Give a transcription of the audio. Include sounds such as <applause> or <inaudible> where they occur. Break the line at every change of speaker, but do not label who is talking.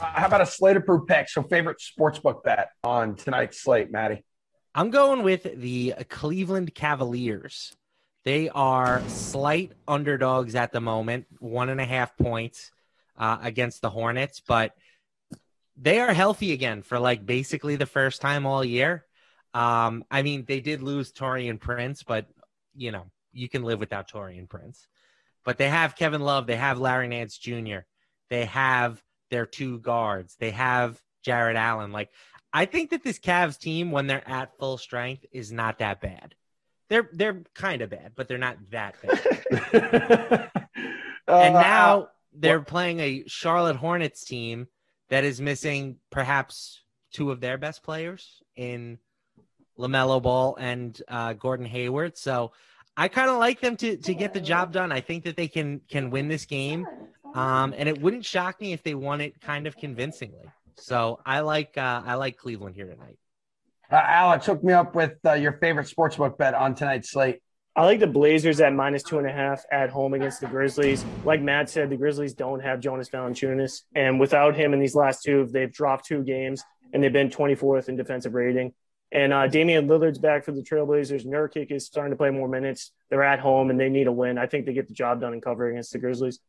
How about a slate of pick? So, favorite sportsbook bet on tonight's slate, Maddie?
I'm going with the Cleveland Cavaliers. They are slight underdogs at the moment, one and a half points uh, against the Hornets, but they are healthy again for like basically the first time all year. Um, I mean, they did lose Taurean Prince, but you know, you can live without Taurean Prince. But they have Kevin Love, they have Larry Nance Jr., they have their two guards, they have Jarrett Allen. Like, I think that this Cavs team, when they're at full strength, is not that bad. They're they're kind of bad, but they're not that bad. <laughs> and uh, now they're playing a Charlotte Hornets team that is missing perhaps two of their best players in LaMelo Ball and uh, Gordon Hayward. So I kind of like them to to get the job done. I think that they can can win this game, um, and it wouldn't shock me if they won it kind of convincingly. So I like uh, I like Cleveland here tonight.
Uh, Alex, hook me up with uh, your favorite sportsbook bet on tonight's slate.
I like the Blazers at minus two and a half at home against the Grizzlies. Like Matt said, the Grizzlies don't have Jonas Valanciunas, and without him in these last two, they've dropped two games and they've been 24th in defensive rating. And uh, Damian Lillard's back for the Trailblazers. Nurkic is starting to play more minutes. They're at home and they need a win. I think they get the job done and cover against the Grizzlies.